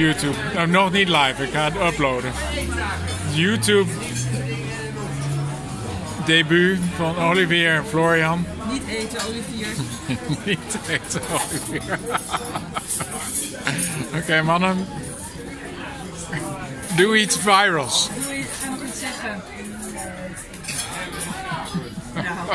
YouTube. Nou, nog niet live, ik ga het uploaden. YouTube debuut van Olivier en Florian. Niet eten, Olivier. niet eten, Olivier. Oké, mannen. Doe iets virals. Doe iets ga nog iets zeggen. Nou.